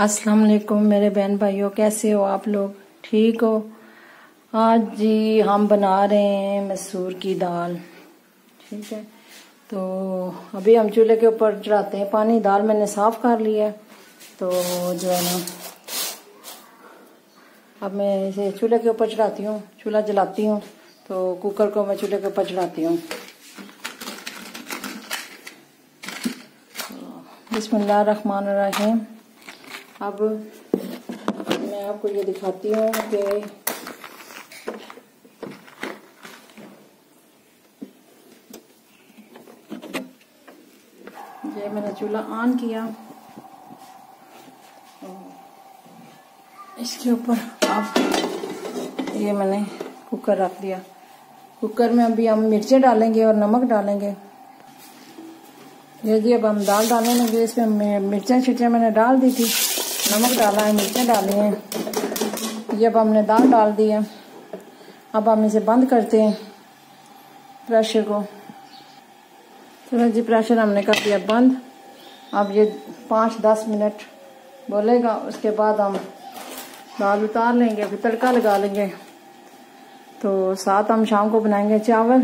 अस्सलाम वालेकुम मेरे बहन भाइयों, कैसे हो आप लोग? ठीक हो? आज जी हम बना रहे हैं मसूर की दाल। ठीक है? तो अभी हम चूल्हे के ऊपर चढ़ाते हैं पानी। दाल मैंने साफ़ कर लिया है। तो जो है ना, अब मैं इसे चूल्हे के ऊपर चढ़ाती हूँ, चूल्हा जलाती हूँ। तो कुकर को मैं चूल्हे के ऊपर चढ़ाती हूँ। तो बिस्मिल्लाह रहमान रहीम अब मैं आपको ये दिखाती हूँ कि ये मैंने चूल्हा ऑन किया। इसके ऊपर आप ये मैंने कुकर रख दिया। कुकर में अभी हम मिर्चें डालेंगे और नमक डालेंगे। ये जी अब हम दाल डालेंगे इसमें मिर्चें छिटें मैंने डाल दी थी। नमक डाला है, मिर्चें डाली हैं। ये अब हमने दाल डाल दी है। अब हम इसे बंद करते हैं प्रेशर को। चलो जी, प्रेशर हमने कर दिया बंद। अब ये पाँच दस मिनट बोलेगा, उसके बाद हम दाल उतार लेंगे, फिर तड़का लगा लेंगे। तो साथ हम शाम को बनाएँगे चावल।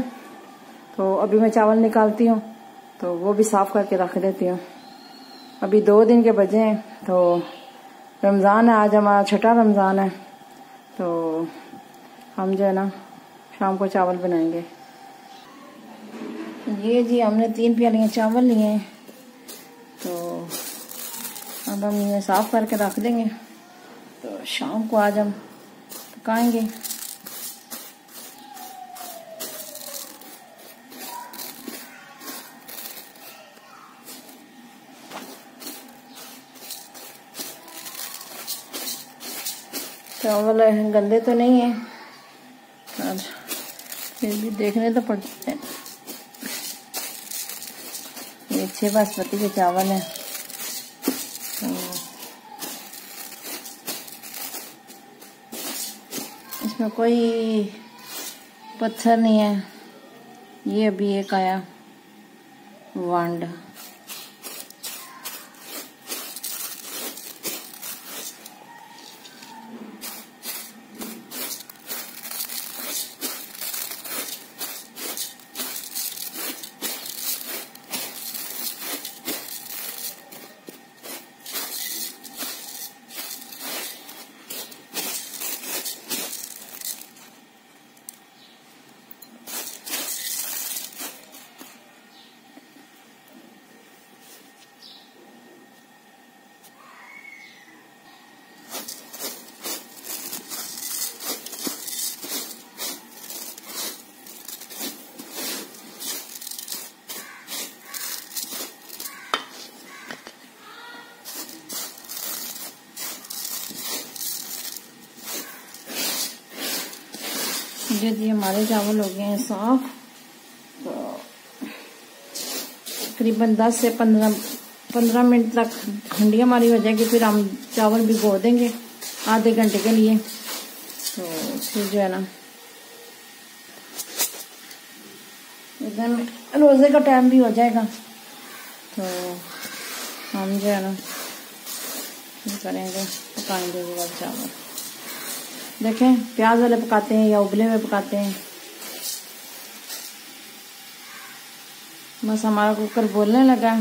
तो अभी मैं चावल निकालती हूँ तो वो भी साफ़ करके रख देती हूँ। अभी दो दिन के बजे हैं तो रमज़ान है, आज हमारा छठा रमज़ान है। तो हम जो है ना, शाम को चावल बनाएँगे। ये जी, हमने तीन प्यालियाँ चावल लिए हैं। तो अब हम इन्हें साफ़ करके रख देंगे। तो शाम को आज हम पकाएँगे। चावल गंदे तो नहीं है। और फिर भी देखने तो पड़ते हैं। ये अच्छे बासमती के चावल हैं। तो इसमें कोई पत्थर नहीं है। ये अभी एक आया, वांड। ये जी हमारे चावल हो गए हैं साफ़। तो तकरीबन 10 से 15 15 मिनट तक हंडी हमारी हो जाएगी, फिर हम चावल भी भिगो देंगे आधे घंटे के लिए। तो फिर जो है ना, एकदम रोज़े का टाइम भी हो जाएगा। तो हम जो है ना करेंगे पकाएँगे चावल। देखें, प्याज वाले पकाते हैं या उबले हुए पकाते हैं। बस हमारा कुकर बोलने लगा।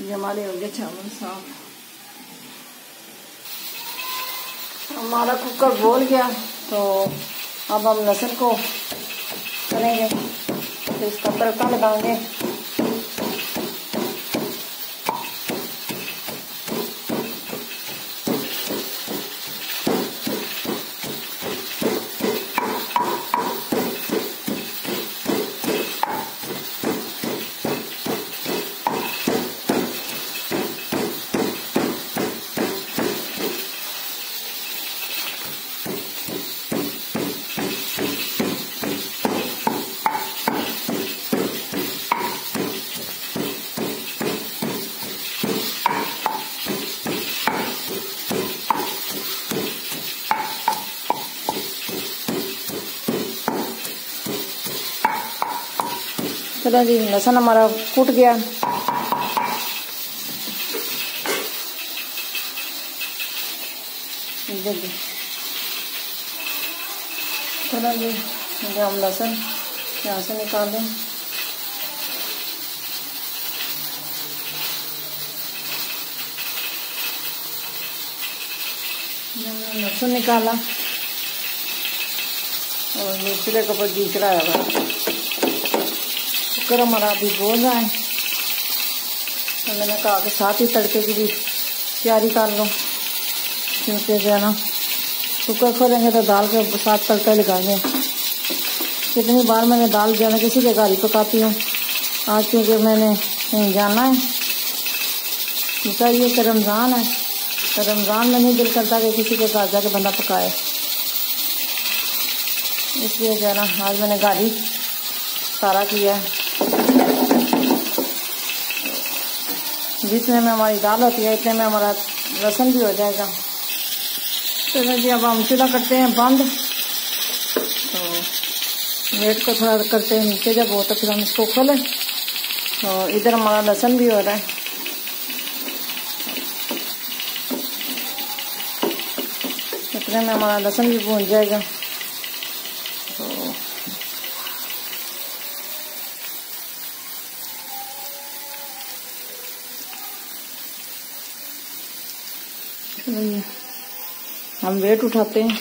ये हमारे हो गए चावल साफ़ हमारा कुकर बोल गया तो अब हम लहसुन को करेंगे। तो इसका तड़का लगाएँगे। चलो जी लहसुन हमारा कूट गया चलो जी हम लहसुन यहाँ से निकाल दें लहसुन निकाला और ये चूल्हे के ऊपर कुकर हमारा अभी बोल है तो मैंने कहा कि साथ ही तड़के की भी तैयारी कर लो। क्योंकि जो है ना, कुकर खोलेंगे तो दाल के साथ तड़का लगाएँगे। कितनी बार मैंने दाल जो है किसी के घर ही पकाती हूँ, आज क्योंकि मैंने कहीं जाना है। ये कि रमज़ान है। तो रमज़ान में नहीं दिल करता कि किसी के घर जाके बंदा पकाए। इसलिए जो है ना, आज मैंने गाड़ी सारा किया है। जितने में हमारी दाल होती है, इतने में हमारा लहसुन भी हो जाएगा। चलो जी, अब हम चूल्हा करते हैं बंद। तो वेट को थोड़ा करते हैं नीचे जब हो तो फिर हम इसको खोलें। तो इधर हमारा लहसुन भी हो रहा है। इतने में हमारा लहसुन भी भून जाएगा। हम वेट उठाते हैं।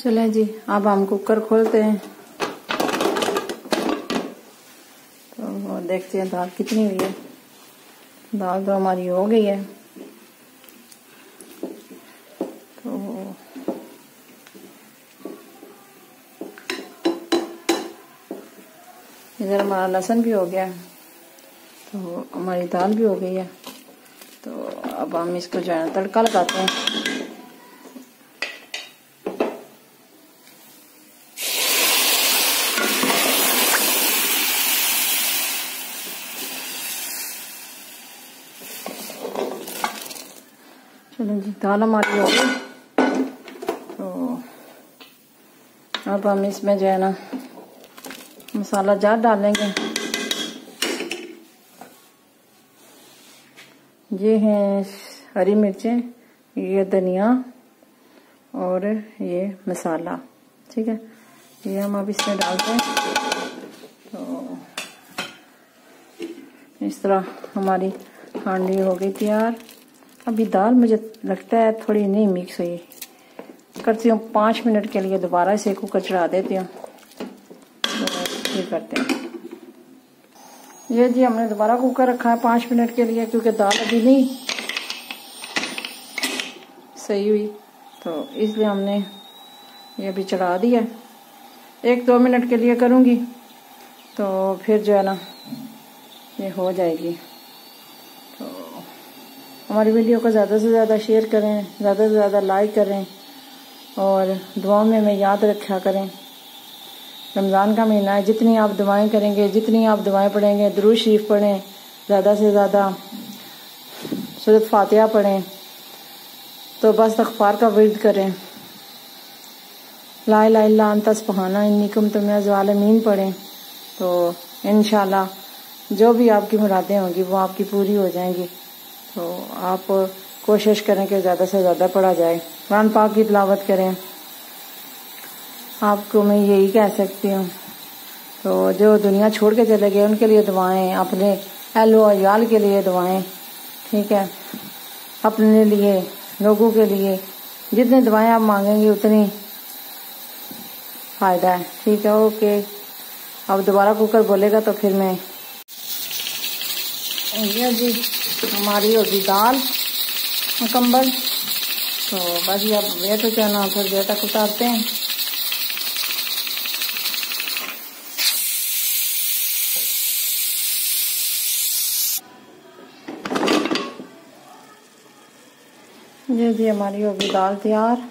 चले जी अब हम कुकर खोलते हैं। तो देखते हैं दाल कितनी हुई है। दाल तो हमारी हो गई है। तो इधर हमारा लहसुन भी हो गया। तो हमारी दाल भी हो गई है। तो अब हम इसको जो है तड़का लगाते हैं। जी दाल हमारी हो गई तो अब हम इसमें जो है ना, मसाला जार डालेंगे। ये हैं हरी मिर्चें, ये धनिया और ये मसाला, ठीक है? ये हम अब इसमें डालते हैं। तो इस तरह हमारी हांडी हो गई तैयार। अभी दाल मुझे लगता है थोड़ी नहीं मिक्स हुई। करती हूँ पाँच मिनट के लिए दोबारा इसे कुकर चढ़ा देती हूँ। ये करते हैं। ये जी हमने दोबारा कुकर रखा है पाँच मिनट के लिए क्योंकि दाल अभी नहीं सही हुई। तो इसलिए हमने ये अभी चढ़ा दिया एक दो मिनट के लिए करूँगी तो फिर जो है ना ये हो जाएगी। हमारी वीडियो को ज़्यादा से ज़्यादा शेयर करें, ज़्यादा से ज़्यादा लाइक करें और दुआओं में हमें याद रखा करें। रमज़ान का महीना है, जितनी आप दुआएँ करेंगे, जितनी आप दुआएँ पढ़ेंगे दरूज शरीफ पढ़ें, ज़्यादा से ज़्यादा सूरत फातिहा पढ़ें तो बस अखबार का विरद करें। ला ला तस्पहाना इन्निकुम तो मैं पढ़ें तो इन जो भी आपकी मुरादें होंगी, वो आपकी पूरी हो जाएँगी। तो आप कोशिश करें कि ज़्यादा से ज़्यादा पढ़ा जाए। कुरान पाक की तलावत करें। आपको मैं यही कह सकती हूँ। तो जो दुनिया छोड़ के चले गए, उनके लिए दुआएँ, अपने एलो अयाल के लिए दुआएँ, ठीक है? अपने लिए, लोगों के लिए। जितनी दुआएँ आप मांगेंगे, उतनी फ़ायदा है। ठीक है, ओके। अब दोबारा कुकर बोलेगा तो फिर मैं जी। हमारी होगी दाल, मुकम्मल। तो ये अब वेट हो जाना फिर देर तक उतारते हैं। ये जी हमारी होगी दाल तैयार।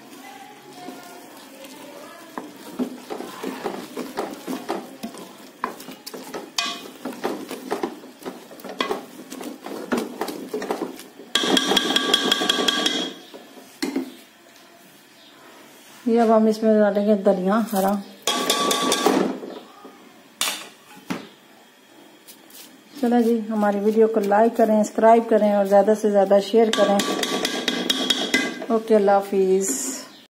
ये अब हम इसमें डालेंगे दलिया हरा। चलो जी, हमारी वीडियो को लाइक करें सब्सक्राइब करें और ज़्यादा से ज़्यादा शेयर करें। ओके अल्लाह हाफिज़